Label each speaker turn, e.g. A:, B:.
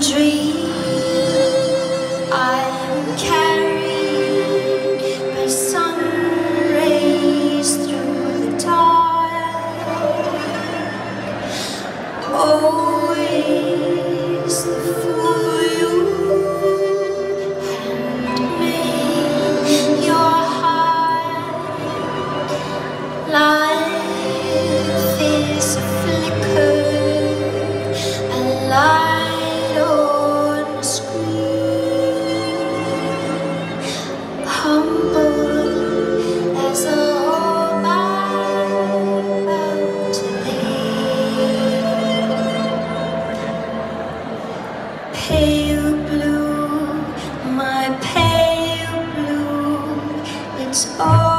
A: dream. it's all